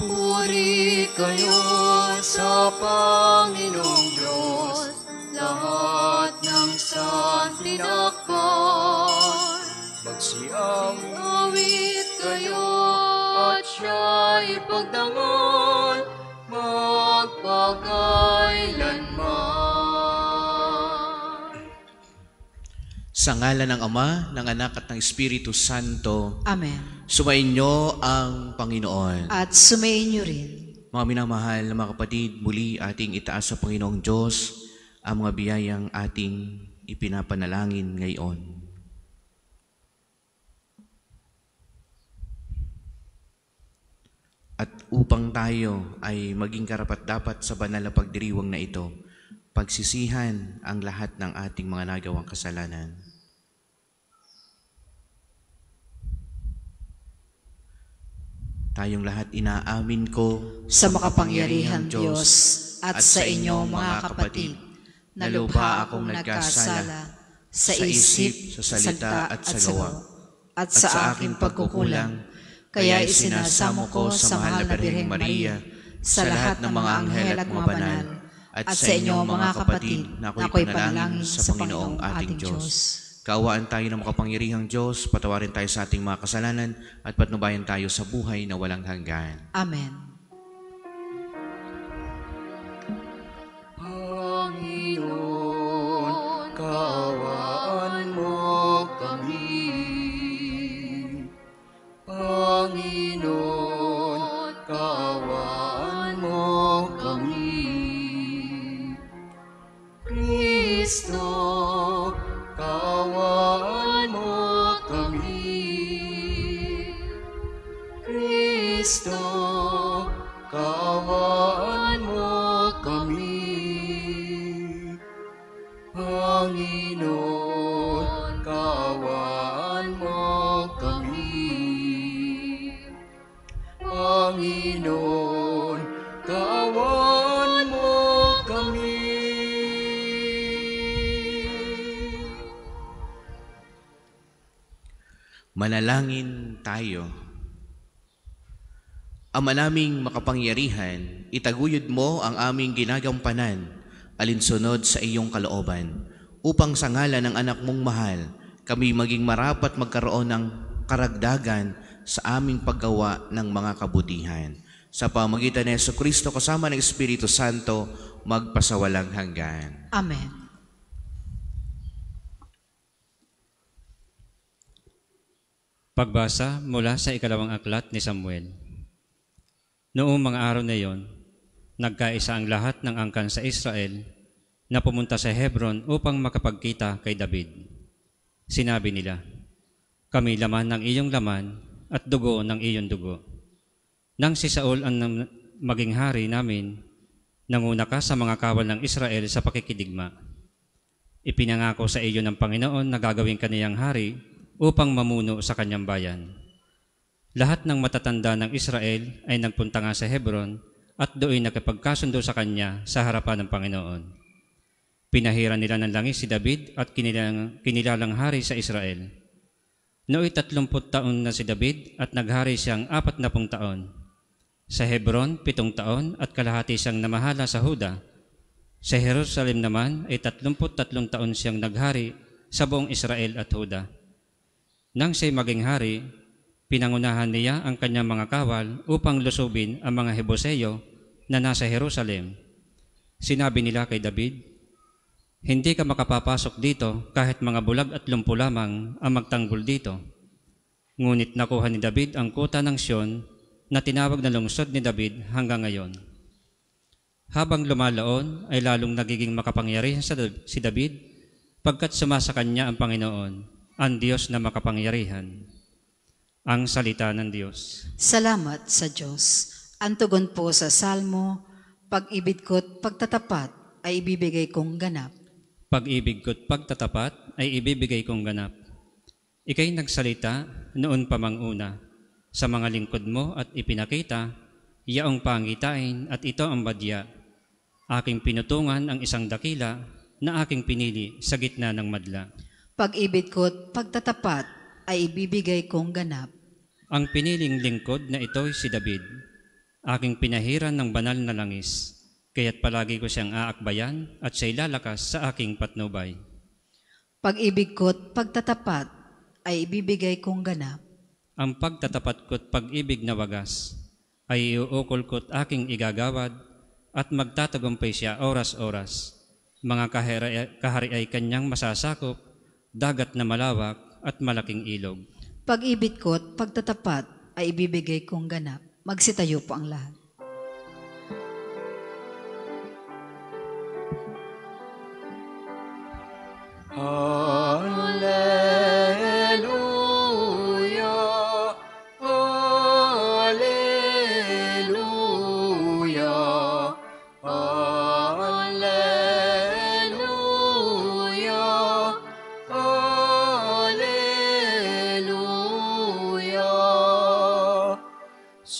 Puri kayo sa Panginoong Diyos, lahat ng santinakay. Magsiang Awit kayo at siya'y pagdangon Sa ngalan ng Ama, ng Anak at ng Espiritu Santo, Amen. sumainyo ang Panginoon. At sumayin niyo rin. Mga minamahal na mga kapatid, muli ating itaas sa Panginoong Diyos ang mga biyayang ating ipinapanalangin ngayon. At upang tayo ay maging karapat-dapat sa banal na pagdiriwang na ito, pagsisihan ang lahat ng ating mga nagawang kasalanan. Tayong lahat inaamin ko Sa makapangyarihan Diyos at sa inyo mga kapatid, na lubha akong nagkasala sa isip, sa salita at sa gawa, at sa aking pagkukulang, kaya isinasamo ko sa mahal na Birheng Maria, sa lahat ng mga anghel at mga banal, at sa inyo mga kapatid, na ako'y panalangin sa Panginoong ating Diyos. Kaawaan tayo ng makapangyarihang Diyos, patawarin tayo sa ating mga kasalanan, at patnubayan tayo sa buhay na walang hanggan. Amen. Manalangin tayo. Ama naming makapangyarihan, itaguyod mo ang aming ginagampanan alinsunod sa iyong kalooban, upang sa ngalan ng anak mong mahal, kami maging marapat magkaroon ng karagdagan sa aming paggawa ng mga kabutihan. Sa pamagitan ni Yeso Kristo kasama ng Espiritu Santo, magpasawalang hanggan. Amen. Pagbasa mula sa ikalawang aklat ni Samuel. Noong mga araw na iyon, nagkaisa ang lahat ng angkan sa Israel na pumunta sa Hebron upang makapagkita kay David. Sinabi nila, Kami laman ng iyong laman at dugo ng iyong dugo. Nang si Saul ang maging hari namin, nanguna ka sa mga kawal ng Israel sa pakikidigma. Ipinangako sa iyo ng Panginoon na gagawin kaniyang hari upang mamuno sa kanyang bayan. Lahat ng matatanda ng Israel ay nagpunta nga sa Hebron at doon nakipagkasundo sa kanya sa harapan ng Panginoon. Pinahira nila ng langis si David at kinilang, kinilalang hari sa Israel. Nooy tatlumput taon na si David at naghari siyang apat na pung taon. Sa Hebron, pitong taon at kalahati siyang namahala sa Huda. Sa Jerusalem naman ay tatlumput tatlong taon siyang naghari sa buong Israel at Huda. Nang siya'y maging hari, pinangunahan niya ang kanyang mga kawal upang lusubin ang mga Heboseo na nasa Jerusalem. Sinabi nila kay David, Hindi ka makapapasok dito kahit mga bulag at lumpo lamang ang magtanggol dito. Ngunit nakuha ni David ang kuta ng Sion na tinawag na lungsod ni David hanggang ngayon. Habang lumalaon ay lalong nagiging makapangyarihan si David pagkat sumasa kanya ang Panginoon, ang Diyos na makapangyarihan. Ang salita ng Diyos. Salamat sa Diyos. Ang tugon po sa Salmo, pag-ibig ko't pagtatapat ay ibibigay kong ganap. Pag-ibig ko't pagtatapat ay ibibigay kong ganap. Ika'y nagsalita noon pa mang una sa mga lingkod mo at ipinakita, iyaong pangitain at ito ang badya. Aking pinutungan ang isang dakila na aking pinili sa gitna ng madla. Pag-ibig ko't pagtatapat ay ibibigay kong ganap. Ang piniling lingkod na ito'y si David. Aking pinahiran ng banal na langis, kaya't palagi ko siyang aakbayan at siya'y lalakas sa aking patnubay. Pag-ibig ko't pagtatapat ay ibibigay kong ganap. Ang pagtatapat ko't pag-ibig na wagas ay iuukol ko't aking igagawad at magtatagumpay siya oras-oras. Mga kahari ay kanyang masasakop, dagat na malawak at malaking ilog. Pag-ibig ko't pagtatapat ay ibibigay kong ganap. Magsitayo po ang lahat. Hallelujah,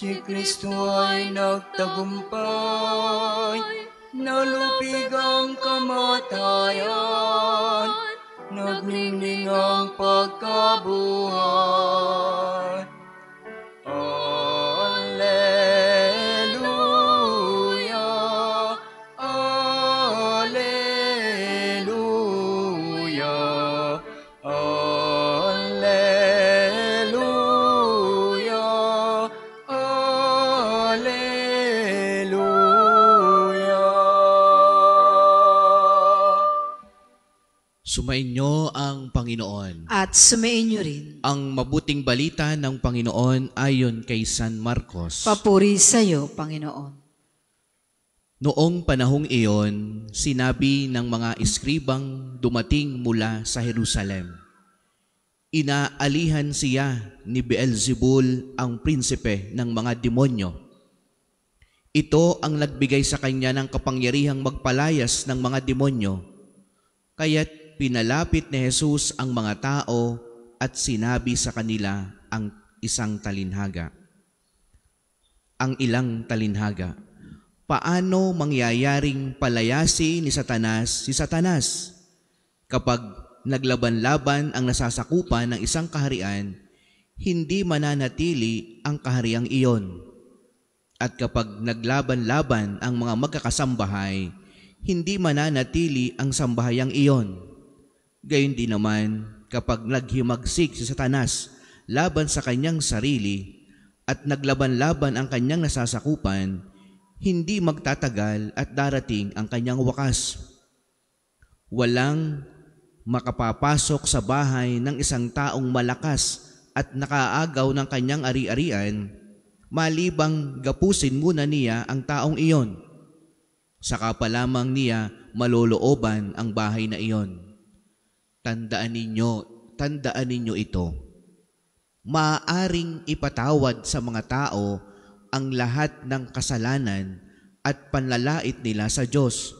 Si Kristo ay nagtagumpay, nalupig ang kamatayan, nagningning ang pagkabuhay. Sumainyo ang Panginoon. At sumayin niyo rin. Ang mabuting balita ng Panginoon ayon kay San Marcos. Papuri sa iyo, Panginoon. Noong panahong iyon, sinabi ng mga eskribang dumating mula sa Jerusalem. Inaalihan siya ni Beelzebul ang prinsipe ng mga demonyo. Ito ang nagbigay sa kanya ng kapangyarihang magpalayas ng mga demonyo. Kaya't pinalapit ni Jesus ang mga tao at sinabi sa kanila ang isang talinhaga. Ang ilang talinhaga. Paano mangyayaring palayasi ni Satanas si Satanas kapag naglaban-laban ang nasasakupan ng isang kaharian, hindi mananatili ang kahariang iyon. At kapag naglaban-laban ang mga magkakasambahay, hindi mananatili ang sambahayang iyon. Gayon din naman, kapag naghimagsik si Satanas laban sa kanyang sarili at naglaban-laban ang kanyang nasasakupan, hindi magtatagal at darating ang kanyang wakas. Walang makapapasok sa bahay ng isang taong malakas at nakaagaw ng kanyang ari-arian, malibang gapusin muna niya ang taong iyon. Saka pa lamang niya malolooban ang bahay na iyon. Tandaan ninyo, tandaan ninyo ito. Maaring ipatawad sa mga tao ang lahat ng kasalanan at panlalait nila sa Diyos.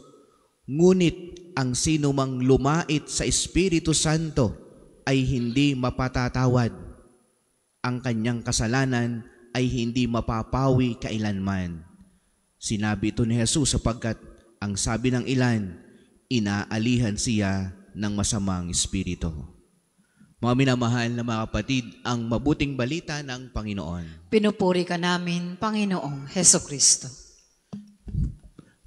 Ngunit ang sino mang lumait sa Espiritu Santo ay hindi mapatatawad. Ang kanyang kasalanan ay hindi mapapawi kailanman. Sinabi ito ni Jesus sapagkat ang sabi ng ilan, inaalihan siya ng masamang espiritu. Mga minamahal na mga kapatid, ang mabuting balita ng Panginoon. Pinupuri ka namin, Panginoong Heso Kristo.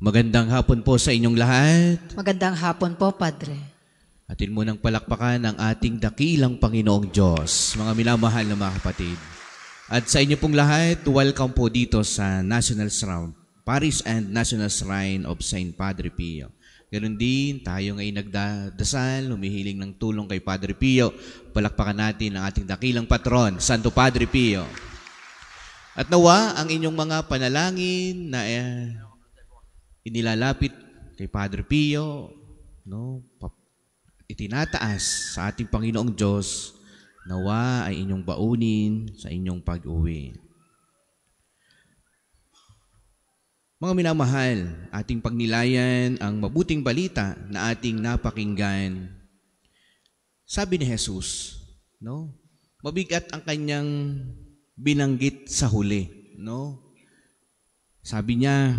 Magandang hapon po sa inyong lahat. Magandang hapon po, Padre. Atin mo ng palakpakan ang ating dakilang Panginoong Diyos, mga minamahal na mga kapatid. At sa inyo pong lahat, welcome po dito sa National Shrine, Parish and National Shrine of Saint Padre Pio. Ganon din, tayo ngayon nagdadasal, humihiling ng tulong kay Padre Pio. Palakpakan natin ang ating dakilang patron, Santo Padre Pio. At nawa ang inyong mga panalangin na eh, inilalapit kay Padre Pio, no, itinataas sa ating Panginoong Diyos, nawa ay inyong baunin sa inyong pag-uwi. Mga minamahal, ating pagnilayan ang mabuting balita na ating napakinggan. Sabi ni Jesus, no? Mabigat ang kanyang binanggit sa huli, no? Sabi niya,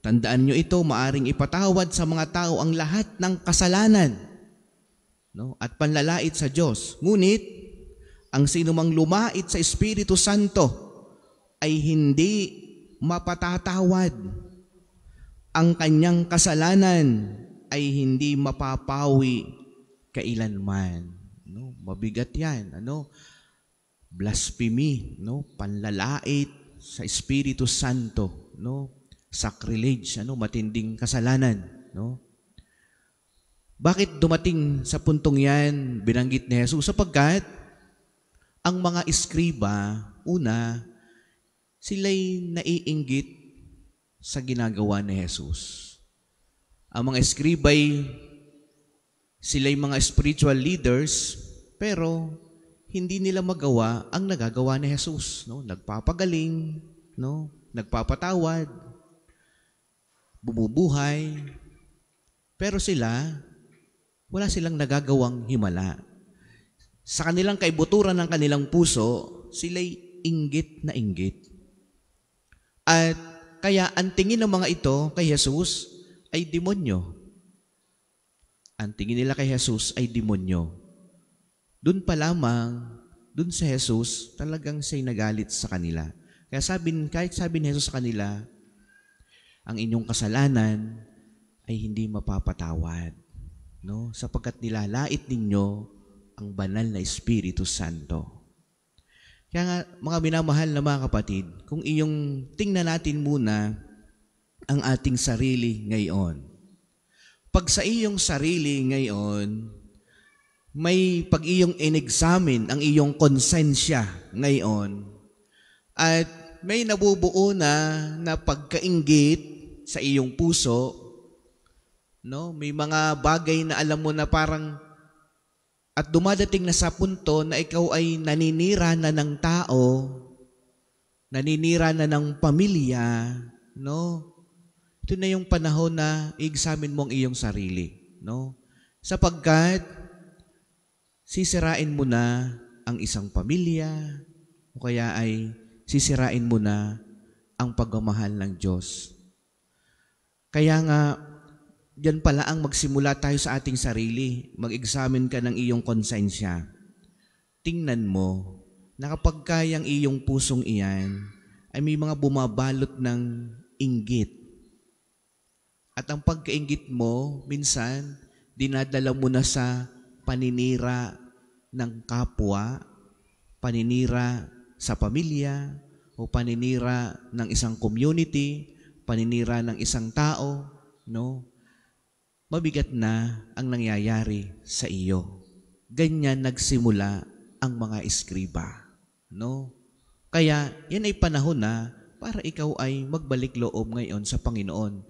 tandaan nyo ito, maaring ipatawad sa mga tao ang lahat ng kasalanan, no? At panlalait sa Diyos. Ngunit, ang sino mang lumait sa Espiritu Santo ay hindi mapatatawad. Ang kanyang kasalanan ay hindi mapapawi kailanman. No, mabigat 'yan, ano? Blasphemy, no? Panlalait sa Espiritu Santo, no? Sacrilege, ano? Matinding kasalanan, no? Bakit dumating sa puntong 'yan binanggit ni Jesus sapagkat ang mga eskriba una sila'y naiinggit sa ginagawa ni Jesus. Ang mga eskribay, sila'y mga spiritual leaders, pero hindi nila magawa ang nagagawa ni Jesus. No? Nagpapagaling, no? nagpapatawad, bumubuhay, pero sila, wala silang nagagawang himala. Sa kanilang kaibuturan ng kanilang puso, sila'y inggit na inggit. At kaya ang tingin ng mga ito kay Jesus ay demonyo. Ang tingin nila kay Jesus ay demonyo. Doon pa lamang, doon sa Jesus, talagang siya'y nagalit sa kanila. Kaya sabi, kahit sabi ni Jesus sa kanila, ang inyong kasalanan ay hindi mapapatawad. No? Sapagkat nilalait ninyo ang banal na Espiritu Santo. Kaya nga, mga minamahal na mga kapatid, kung iyong tingnan natin muna ang ating sarili ngayon. Pag sa iyong sarili ngayon, may pag iyong inexamine ang iyong konsensya ngayon, at may nabubuo na na pagkaingit sa iyong puso, no? May mga bagay na alam mo na parang at dumadating na sa punto na ikaw ay naninira na ng tao, naninira na ng pamilya, no? Ito na yung panahon na i-examine mo ang iyong sarili, no? Sapagkat sisirain mo na ang isang pamilya o kaya ay sisirain mo na ang pagmamahal ng Diyos. Kaya nga, Diyan pala ang magsimula tayo sa ating sarili. Mag-examine ka ng iyong konsensya. Tingnan mo na kapag kayang iyong pusong iyan ay may mga bumabalot ng inggit. At ang pagkaingit mo, minsan, dinadala mo na sa paninira ng kapwa, paninira sa pamilya, o paninira ng isang community, paninira ng isang tao, no? Mabigat na ang nangyayari sa iyo. Ganyan nagsimula ang mga eskriba. No? Kaya yan ay panahon na para ikaw ay magbalik loob ngayon sa Panginoon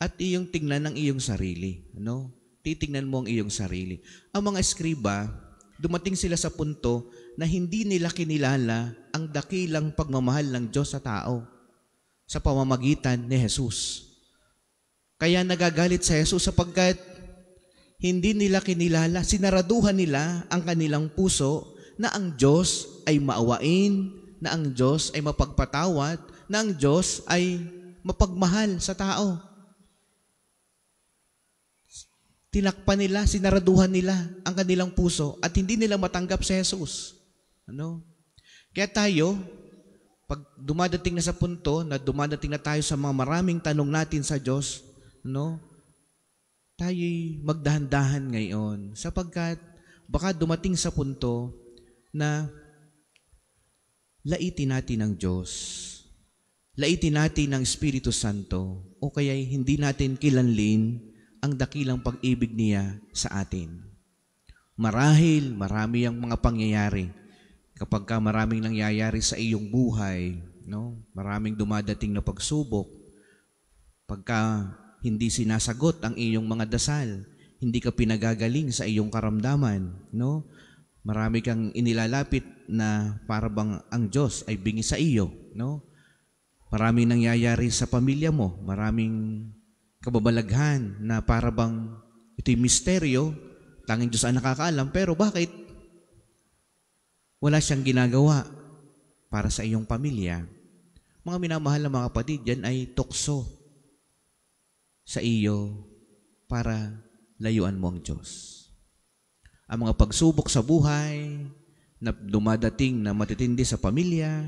at iyong tingnan ang iyong sarili. No? Titingnan mo ang iyong sarili. Ang mga eskriba, dumating sila sa punto na hindi nila kinilala ang dakilang pagmamahal ng Diyos sa tao sa pamamagitan ni Jesus. Kaya nagagalit sa Jesus sapagkat hindi nila kinilala, sinaraduhan nila ang kanilang puso na ang Diyos ay maawain, na ang Diyos ay mapagpatawad, na ang Diyos ay mapagmahal sa tao. Tinakpan nila, sinaraduhan nila ang kanilang puso at hindi nila matanggap si Jesus. Ano? Kaya tayo, pag dumadating na sa punto na dumadating na tayo sa mga maraming tanong natin sa Diyos, no? Tayo'y magdahan-dahan ngayon sapagkat baka dumating sa punto na laitin natin ang Diyos. Laitin natin ang Espiritu Santo o kaya hindi natin kilanlin ang dakilang pag-ibig niya sa atin. Marahil marami ang mga pangyayari kapag ka maraming nangyayari sa iyong buhay, no? Maraming dumadating na pagsubok. Pagka hindi sinasagot ang iyong mga dasal, hindi ka pinagagaling sa iyong karamdaman, no? Marami kang inilalapit na para bang ang Diyos ay bingi sa iyo, no? Maraming nangyayari sa pamilya mo, maraming kababalaghan na para bang ito'y misteryo, tanging Diyos ang nakakaalam, pero bakit wala siyang ginagawa para sa iyong pamilya? Mga minamahal na mga kapatid, yan ay tukso sa iyo para layuan mo ang Diyos. Ang mga pagsubok sa buhay na dumadating na matitindi sa pamilya,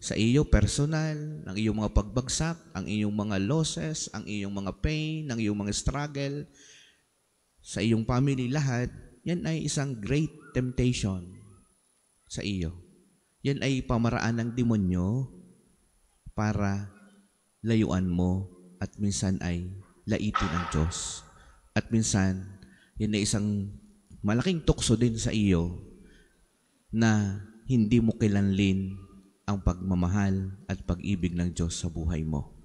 sa iyo personal, ang iyong mga pagbagsak, ang iyong mga losses, ang iyong mga pain, ang iyong mga struggle, sa iyong family lahat, yan ay isang great temptation sa iyo. Yan ay pamaraan ng demonyo para layuan mo at minsan ay laitin ang Diyos. At minsan, yan ay isang malaking tukso din sa iyo na hindi mo kilanlin ang pagmamahal at pag-ibig ng Diyos sa buhay mo.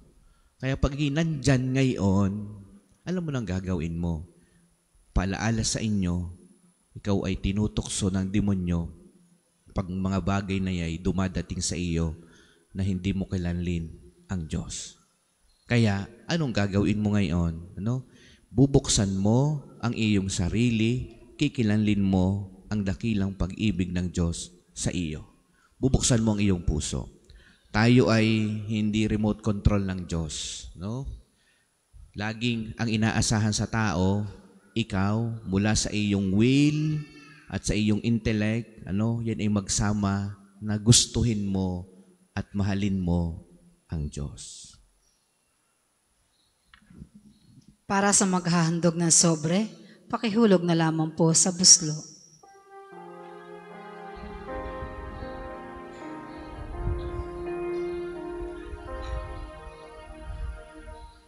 Kaya pag nandyan ngayon, alam mo nang gagawin mo. Paalaala sa inyo, ikaw ay tinutokso ng demonyo pag mga bagay na yay dumadating sa iyo na hindi mo kilanlin ang Diyos. Kaya, anong gagawin mo ngayon? Ano? Bubuksan mo ang iyong sarili, kikilanlin mo ang dakilang pag-ibig ng Diyos sa iyo bubuksan mo ang iyong puso. Tayo ay hindi remote control ng Diyos. No? Laging ang inaasahan sa tao, ikaw, mula sa iyong will at sa iyong intellect, ano, yan ay magsama na gustuhin mo at mahalin mo ang Diyos. Para sa maghahandog ng sobre, pakihulog na lamang po sa buslo.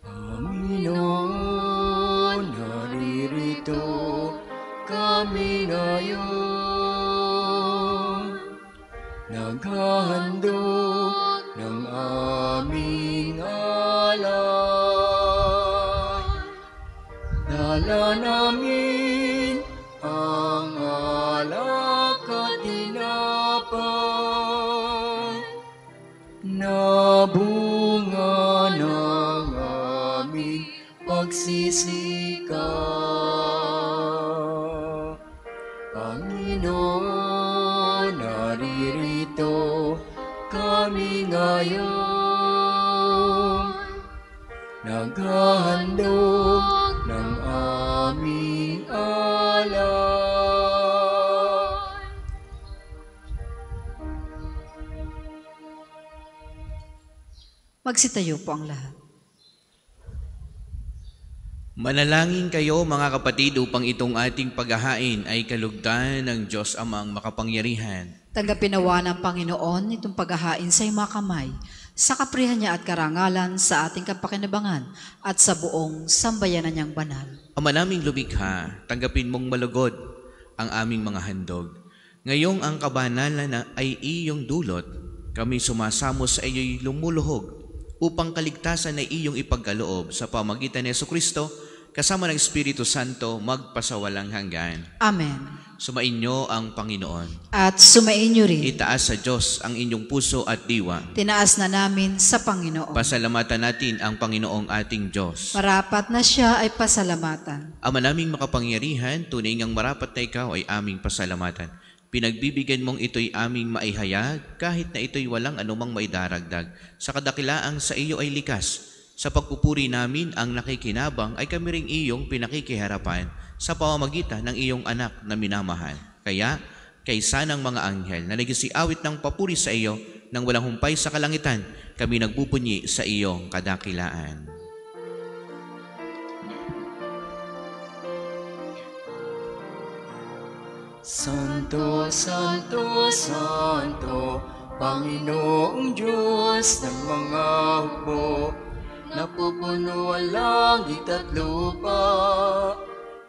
Panginoon, naririto kami ngayon. Naghahandog ng aming Dala namin Magsitayo po ang lahat. Manalangin kayo mga kapatid upang itong ating paghahain ay kalugdan ng Diyos amang makapangyarihan. Tanggapin nawa ng Panginoon itong paghahain sa iyong mga kamay, sa kaprihan niya at karangalan sa ating kapakinabangan at sa buong sambayanan niyang banal. Ama naming lumikha, tanggapin mong malugod ang aming mga handog. Ngayong ang kabanalan na ay iyong dulot, kami sumasamo sa iyo'y lumuluhog upang kaligtasan ay iyong ipagkaloob sa pamagitan ni Yeso Kristo kasama ng Espiritu Santo magpasawalang hanggan. Amen. Sumainyo ang Panginoon. At sumainyo rin, Itaas sa Diyos ang inyong puso at diwa. tinaas na namin sa Panginoon. Pasalamatan natin ang Panginoong ating Diyos. Marapat na siya ay pasalamatan. Ama naming makapangyarihan, tunay ngang marapat na ikaw ay aming pasalamatan. Pinagbibigyan mong ito'y aming maihayag kahit na ito'y walang anumang maidaragdag. Sa kadakilaang sa iyo ay likas. Sa pagpupuri namin ang nakikinabang ay kami ring iyong pinakikiharapan sa pamamagitan ng iyong anak na minamahal. Kaya, kaysa ng mga anghel na nagsiawit ng papuri sa iyo nang walang humpay sa kalangitan, kami nagpupunyi sa iyong kadakilaan. Santo, Santo, Santo, Panginoong Diyos ng mga hukbo, napupuno ang langit at lupa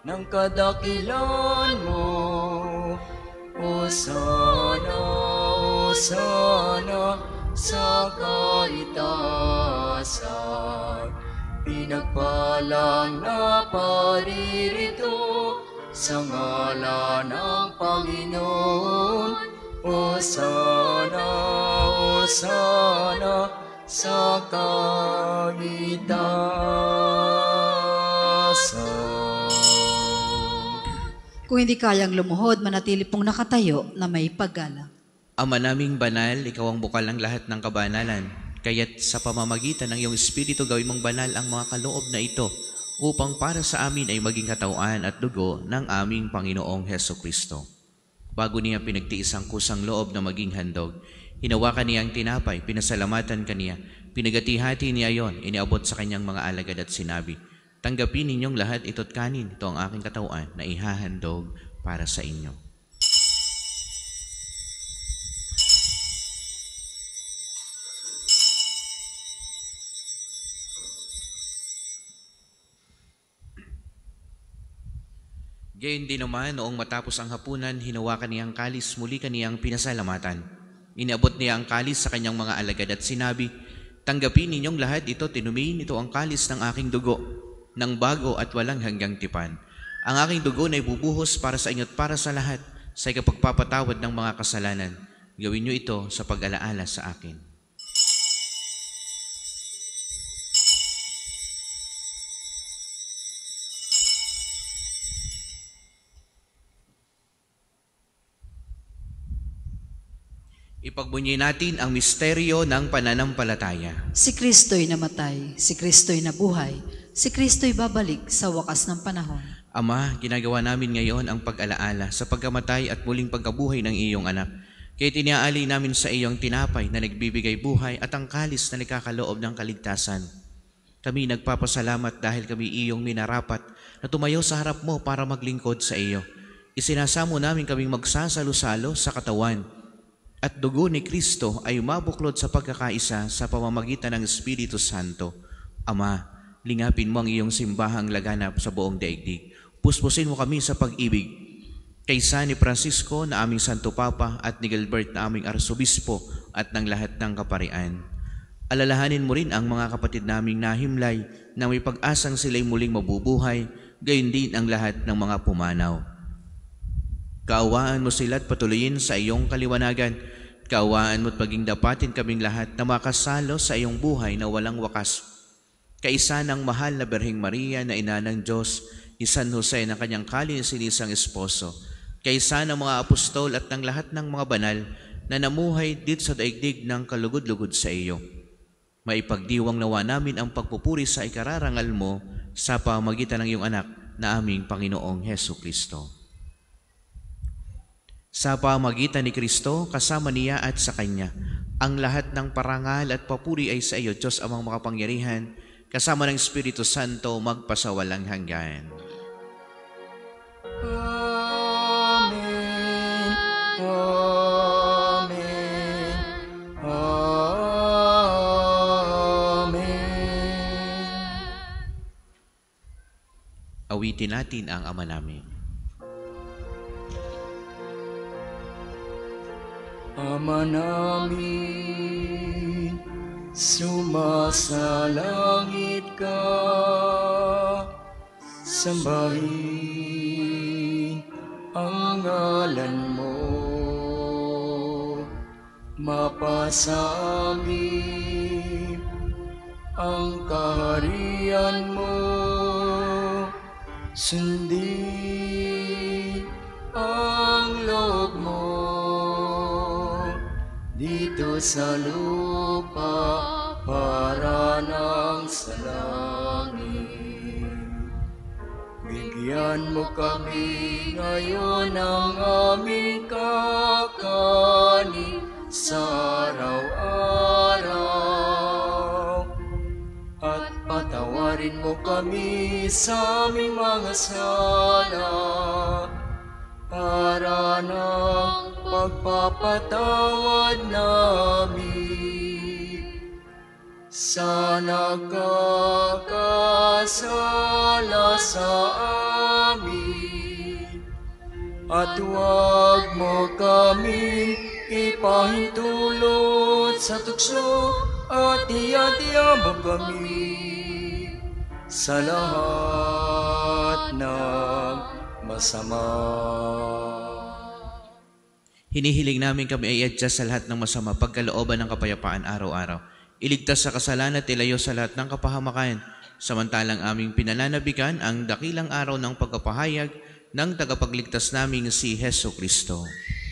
ng kadakilan mo. O sana, o sana, sa kaitasan, pinagpalang na paririto sa ngalan ng Panginoon. O sana, o sana, sa kaitasan. Kung hindi kayang lumuhod, manatili pong nakatayo na may paggalang. Ama naming banal, ikaw ang bukal ng lahat ng kabanalan. Kaya't sa pamamagitan ng iyong Espiritu gawin mong banal ang mga kaloob na ito upang para sa amin ay maging katawan at dugo ng aming Panginoong Heso Kristo. Bago niya pinagtiis ang kusang loob na maging handog, Hinawakan niya ang tinapay, pinasalamatan kaniya, pinagati-hati niya yon, iniabot sa kanyang mga alagad at sinabi, Tanggapin ninyong lahat ito't kanin, ito ang aking katawan na ihahandog para sa inyo. Gayon din naman, noong matapos ang hapunan, hinawakan niya ang kalis, muli kaniyang pinasalamatan. Iniabot niya ang kalis sa kanyang mga alagad at sinabi, Tanggapin ninyong lahat ito, tinumiin ito ang kalis ng aking dugo, ng bago at walang hanggang tipan. Ang aking dugo na ibubuhos para sa inyo at para sa lahat sa ikapagpapatawad ng mga kasalanan. Gawin niyo ito sa pag-alaala sa akin. Ipagbunyi natin ang misteryo ng pananampalataya. Si Kristo'y namatay, si Kristo'y nabuhay, si Kristo'y babalik sa wakas ng panahon. Ama, ginagawa namin ngayon ang pag-alaala sa pagkamatay at muling pagkabuhay ng iyong anak. Kaya tiniaalay namin sa iyong tinapay na nagbibigay buhay at ang kalis na nagkakaloob ng kaligtasan. Kami nagpapasalamat dahil kami iyong minarapat na tumayo sa harap mo para maglingkod sa iyo. Isinasamo namin kaming magsasalo-salo sa katawan at dugo ni Kristo ay mabuklod sa pagkakaisa sa pamamagitan ng Espiritu Santo. Ama, lingapin mo ang iyong simbahang laganap sa buong daigdig. Puspusin mo kami sa pag-ibig. Kaysa ni Francisco na aming Santo Papa at ni Gilbert na aming Arsobispo at ng lahat ng kaparian. Alalahanin mo rin ang mga kapatid naming nahimlay na may pag-asang sila'y muling mabubuhay, gayon din ang lahat ng mga pumanaw. Kaawaan mo sila at patuloyin sa iyong kaliwanagan. Kaawaan mo at paging dapatin kaming lahat na makasalo sa iyong buhay na walang wakas. Kaisa ng mahal na Berhing Maria na ina ng Diyos, ni San Jose na kanyang kalinilisang esposo, kaisa ng mga apostol at ng lahat ng mga banal na namuhay dito sa daigdig ng kalugod-lugod sa iyo. Maipagdiwang nawa namin ang pagpupuri sa ikararangal mo sa pamagitan ng iyong anak na aming Panginoong Heso Kristo. Sa pamagitan ni Kristo, kasama niya at sa Kanya, ang lahat ng parangal at papuri ay sa iyo, Diyos amang makapangyarihan, kasama ng Espiritu Santo, magpasawalang hanggan. Amen. Amen. Amen. Awitin natin ang Ama namin. Ama namin, sumasalangit ka, sambahin ang ngalan mo, mapasamin ang kaharian mo, sundin ang dito sa lupa para ng sa. Bigyan mo kami ngayon ng aming kakanin sa araw-araw. At patawarin mo kami sa aming mga sala para ng pagpapatawad namin sa nagkakasala sa amin. At huwag mo kami ipahintulot sa tukso at iyadiya mo kami sa lahat ng masama. Hinihiling namin kami ay adjust sa lahat ng masama pagkalooban ng kapayapaan araw-araw. Iligtas sa kasalanan at ilayo sa lahat ng kapahamakan. Samantalang aming pinananabikan ang dakilang araw ng pagkapahayag ng tagapagligtas naming si Heso Kristo.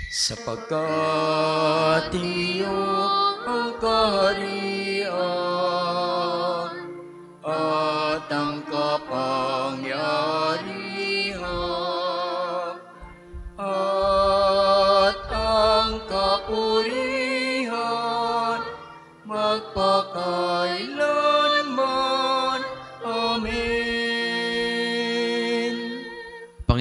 Sapagkat iyo ang kaharian at ang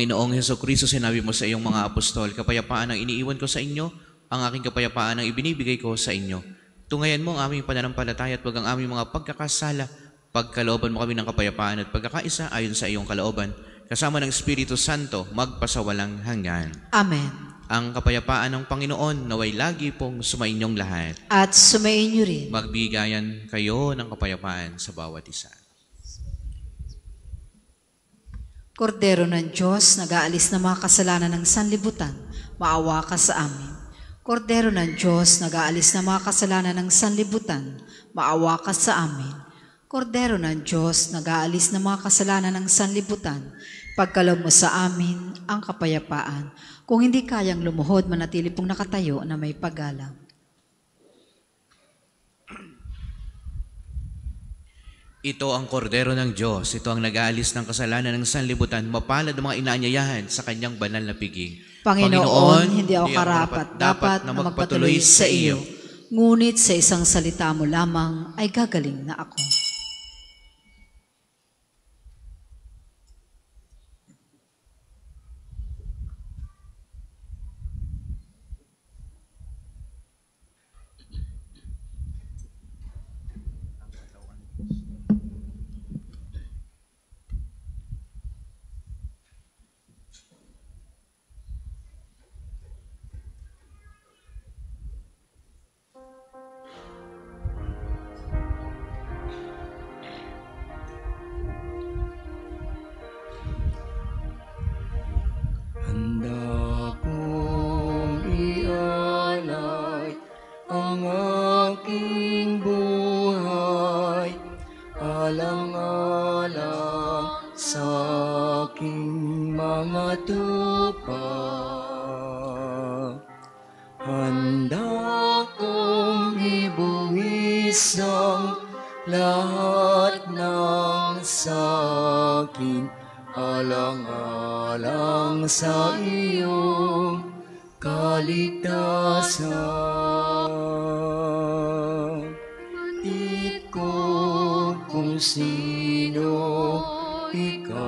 Panginoong Heso Kristo, sinabi mo sa iyong mga apostol, kapayapaan ang iniiwan ko sa inyo, ang aking kapayapaan ang ibinibigay ko sa inyo. Tungayan mo ang aming pananampalataya at wag ang aming mga pagkakasala. Pagkalooban mo kami ng kapayapaan at pagkakaisa ayon sa iyong kalooban, kasama ng Espiritu Santo, magpasawalang hanggan. Amen. Ang kapayapaan ng Panginoon naway lagi pong sumainyong lahat. At sumayin niyo rin. Magbigayan kayo ng kapayapaan sa bawat isa. Kordero ng Diyos, nag-aalis ng mga kasalanan ng sanlibutan, maawa ka sa amin. Kordero ng Diyos, nag-aalis ng mga kasalanan ng sanlibutan, maawa ka sa amin. Kordero ng Diyos, nag-aalis ng mga kasalanan ng sanlibutan, pagkalob mo sa amin ang kapayapaan. Kung hindi kayang lumuhod, manatili pong nakatayo na may paggalang. Ito ang kordero ng Diyos. Ito ang nag-aalis ng kasalanan ng sanlibutan. Mapalad ang mga inaanyayahan sa kanyang banal na piging. Panginoon, hindi ako karapat dapat na magpatuloy sa iyo. Ngunit sa isang salita mo lamang ay gagaling na ako. Lahat ng sakin alang-alang sa iyong kaligtasan. Tit ko kung sino ikaw.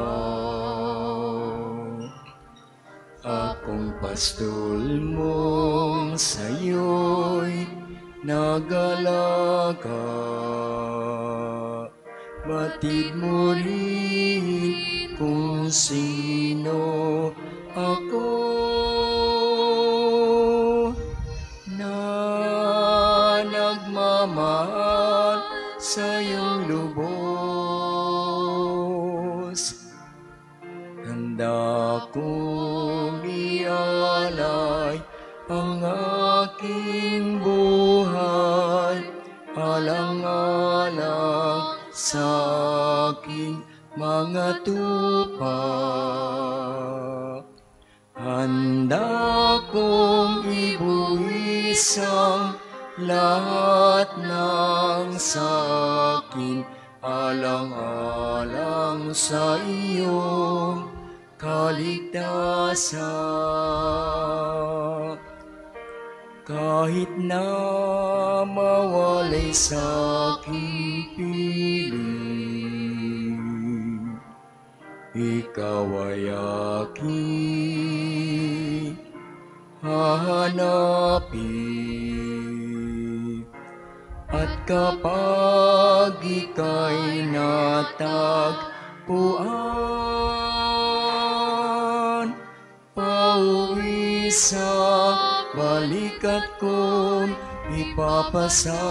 Akong pastol mong sa'yo'y nagalaga. Batid mo rin kung sino ako. Na nagmamahal sa tupa. Handa kong ibuwis ang lahat ng sakin alang-alang sa iyong kaligtasan. Kahit na mawalay sa aking ikaw ay aking hahanapin. At kapag ika'y natagpuan, pauwi sa balikat kong ipapasa.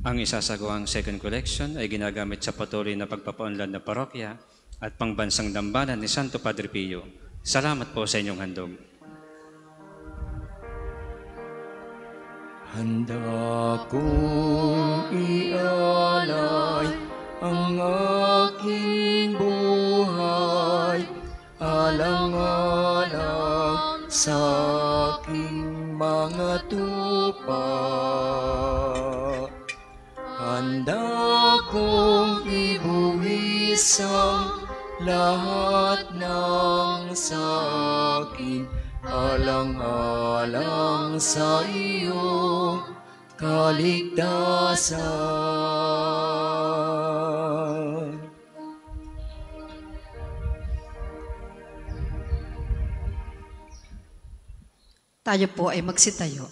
Ang isasagawang second collection ay ginagamit sa patuloy na pagpapaunlad na parokya at pangbansang dambanan ni Santo Padre Pio. Salamat po sa inyong handog. Handa kong kaligtasan. Tayo po ay magsitayo.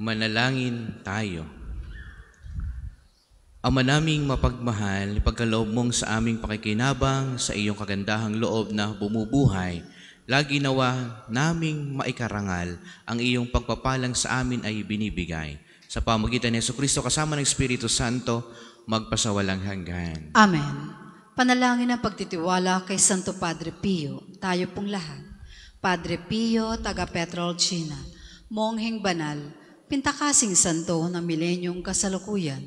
Manalangin tayo. Ama naming mapagmahal, ipagkaloob mong sa aming pakikinabang sa iyong kagandahang loob na bumubuhay, lagi nawa naming maikarangal ang iyong pagpapalang sa amin ay binibigay. Sa pamagitan ni Kristo kasama ng Espiritu Santo, magpasawalang hanggan. Amen. Panalangin ng pagtitiwala kay Santo Padre Pio, tayo pong lahat. Padre Pio, taga Petrolcina, mongheng banal, pintakasing santo ng milenyong kasalukuyan,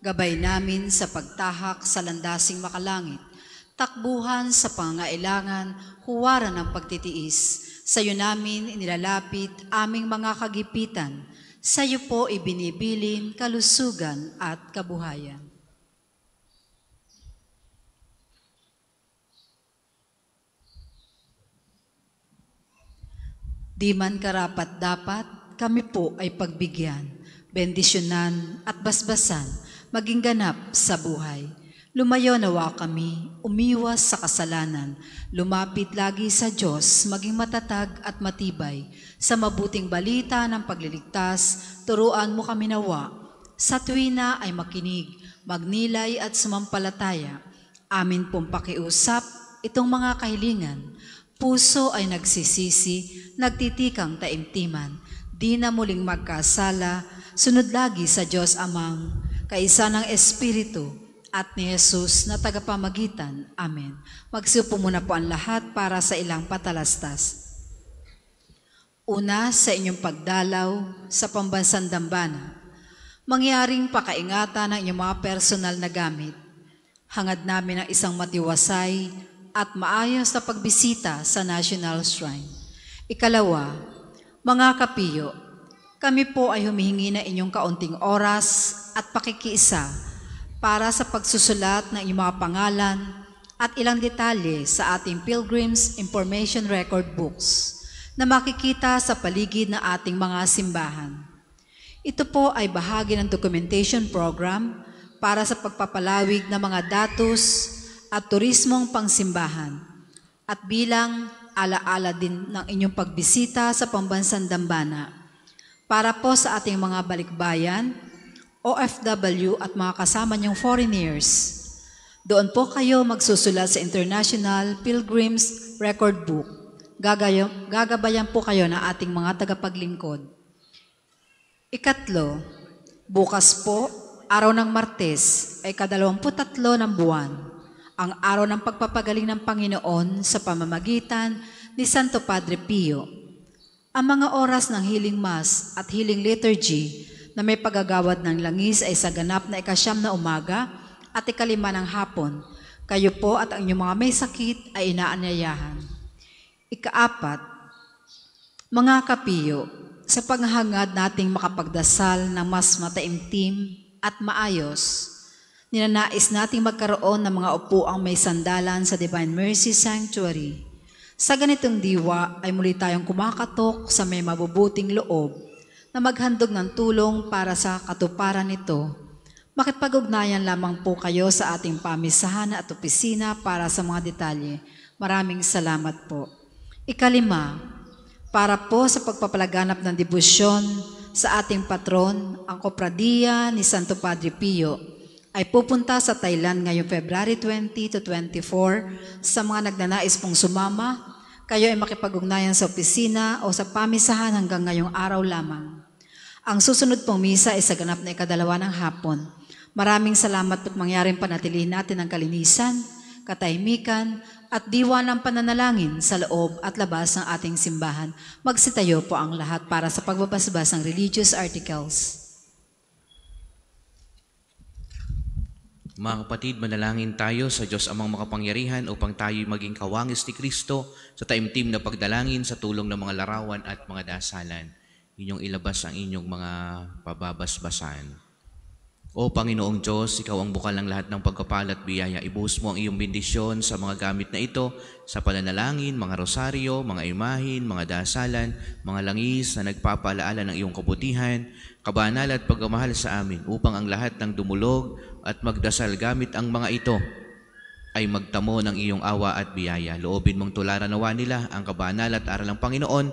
gabay namin sa pagtahak sa landasing makalangit, takbuhan sa pangailangan, huwaran ng pagtitiis. Sa iyo namin inilalapit aming mga kagipitan, sa iyo po ibinibilin kalusugan at kabuhayan. Di man karapat dapat, kami po ay pagbigyan, bendisyonan at basbasan, maging ganap sa buhay. Lumayo nawa kami, umiwas sa kasalanan, lumapit lagi sa Diyos, maging matatag at matibay. Sa mabuting balita ng pagliligtas, turuan mo kami nawa. Sa tuwina ay makinig, magnilay at sumampalataya. Amin pong pakiusap itong mga kahilingan. Puso ay nagsisisi, nagtitikang taimtiman. Di na muling magkasala, sunod lagi sa Diyos Amang, kaisa ng Espiritu, at ni Jesus na tagapamagitan. Amen. Magsiupo muna po ang lahat para sa ilang patalastas. Una, sa inyong pagdalaw sa pambansang dambana, mangyaring pakaingatan ng inyong mga personal na gamit. Hangad namin ang isang matiwasay at maayos na pagbisita sa National Shrine. Ikalawa, mga kapiyo, kami po ay humihingi na inyong kaunting oras at pakikiisa para sa pagsusulat ng inyong mga pangalan at ilang detalye sa ating Pilgrim's Information Record Books na makikita sa paligid ng ating mga simbahan. Ito po ay bahagi ng documentation program para sa pagpapalawig ng mga datos at turismong pangsimbahan at bilang alaala din ng inyong pagbisita sa pambansang dambana para po sa ating mga balikbayan, OFW at mga kasama niyong foreigners. Doon po kayo magsusulat sa International Pilgrims Record Book. Gagayo, gagabayan po kayo ng ating mga tagapaglingkod. Ikatlo, bukas po, araw ng Martes, ay kadalawamput-tatlo ng buwan, ang araw ng pagpapagaling ng Panginoon sa pamamagitan ni Santo Padre Pio. Ang mga oras ng healing mass at healing liturgy na may pagagawad ng langis ay sa ganap na ikasyam na umaga at ikalima ng hapon. Kayo po at ang inyong mga may sakit ay inaanyayahan. Ikaapat, mga kapiyo, sa paghahangad nating makapagdasal ng mas mataimtim at maayos, ninanais nating magkaroon ng mga upuang may sandalan sa Divine Mercy Sanctuary. Sa ganitong diwa ay muli tayong kumakatok sa may mabubuting loob na maghandog ng tulong para sa katuparan nito. Makipag-ugnayan lamang po kayo sa ating pamisahan at opisina para sa mga detalye. Maraming salamat po. Ikalima, para po sa pagpapalaganap ng debosyon sa ating patron, ang Kopradiya ni Santo Padre Pio ay pupunta sa Thailand ngayong February 20 to 24 sa mga nagnanais pong sumama. Kayo ay makipag-ugnayan sa opisina o sa pamisahan hanggang ngayong araw lamang. Ang susunod pong misa ay sa ganap na ikadalawa ng hapon. Maraming salamat at mangyaring panatilihin natin ang kalinisan, katahimikan, at diwa ng pananalangin sa loob at labas ng ating simbahan. Magsitayo po ang lahat para sa pagbabasbas ng religious articles. Mga kapatid, manalangin tayo sa Diyos amang makapangyarihan upang tayo maging kawangis ni Kristo sa taimtim na pagdalangin sa tulong ng mga larawan at mga dasalan. Inyong ilabas ang inyong mga pababasbasan. O Panginoong Diyos, Ikaw ang bukal ng lahat ng pagkapal at biyaya. Ibuhos mo ang iyong bendisyon sa mga gamit na ito, sa pananalangin, mga rosaryo, mga imahin, mga dasalan, mga langis na nagpapaalaala ng iyong kabutihan, kabanal at pagmamahal sa amin, upang ang lahat ng dumulog at magdasal gamit ang mga ito ay magtamo ng iyong awa at biyaya. Loobin mong tularan nawa nila ang kabanal at aral ng Panginoon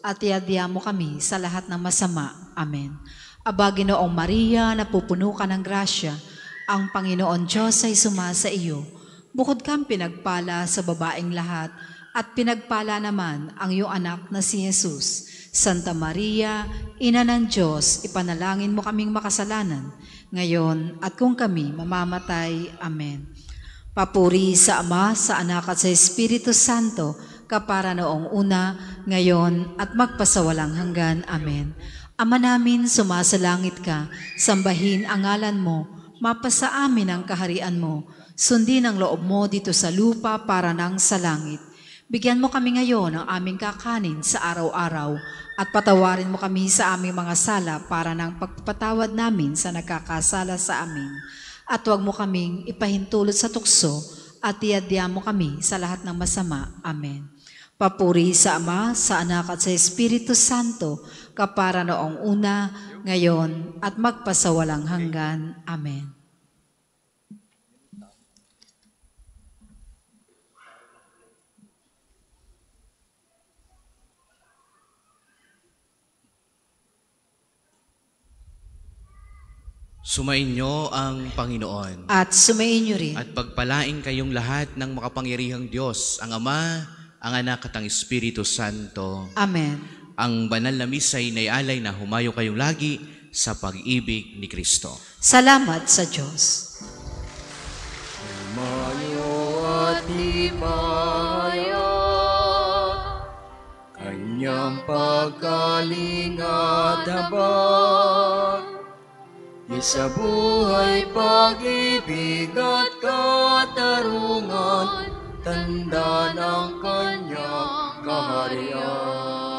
at iadya mo kami sa lahat ng masama. Amen. Aba, Ginoong Maria, napupuno ka ng grasya, ang Panginoon Diyos ay sumasa iyo. Bukod kang pinagpala sa babaeng lahat, at pinagpala naman ang iyong anak na si Jesus. Santa Maria, Ina ng Diyos, ipanalangin mo kaming makasalanan, ngayon at kung kami mamamatay. Amen. Papuri sa Ama, sa Anak at sa Espiritu Santo, kapara noong una, ngayon at magpasawalang hanggan. Amen. Ama namin, sumasalangit ka, sambahin ang ngalan mo, mapasa amin ang kaharian mo, sundin ang loob mo dito sa lupa para nang sa langit. Bigyan mo kami ngayon ng aming kakanin sa araw-araw at patawarin mo kami sa aming mga sala para nang pagpatawad namin sa nagkakasala sa amin. At huwag mo kaming ipahintulot sa tukso at iadya mo kami sa lahat ng masama. Amen. Papuri sa Ama, sa Anak at sa Espiritu Santo, kapara noong una, ngayon, at magpasawalang hanggan. Amen. Sumainyo ang Panginoon. At sumayin niyo rin. At pagpalain kayong lahat ng makapangyarihang Diyos, ang Ama, ang Anak at ang Espiritu Santo. Amen. Ang banal na misay na alay na humayo kayong lagi sa pag-ibig ni Kristo. Salamat sa Diyos. Mayo at himaya Kanyang pagkaling at habag Isa buhay pag-ibig at katarungan tanda ng kanyang kaharian.